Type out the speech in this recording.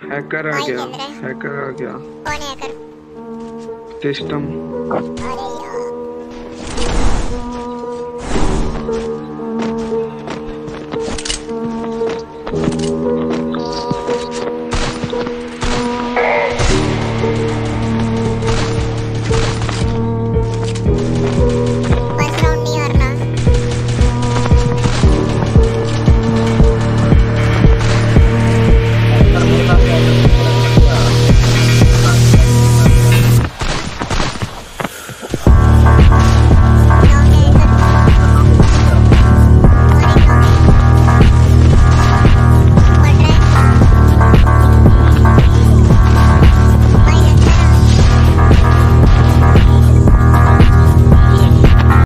Hacker आ गया hacker आ गया। कौन है हैकर सिस्टम अरे